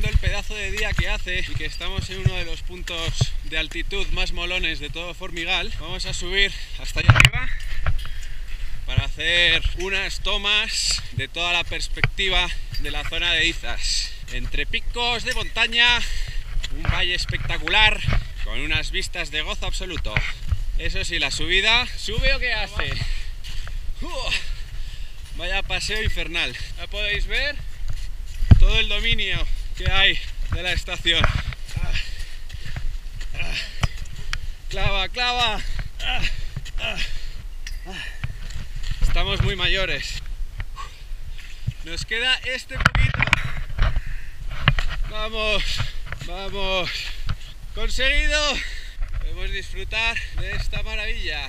pedazo de día que hace y que estamos en uno de los puntos de altitud más molones de todo Formigal, vamos a subir hasta allá arriba para hacer unas tomas de toda la perspectiva de la zona de Izas. Entre picos de montaña, un valle espectacular con unas vistas de gozo absoluto. Eso sí, la subida, ¿sube o qué hace? Vaya paseo infernal. Ya podéis ver todo el dominio que hay de la estación. Ah, ah. Clava, clava. Ah. Estamos muy mayores. Nos queda este poquito. Vamos, vamos. Conseguido. Podemos disfrutar de esta maravilla.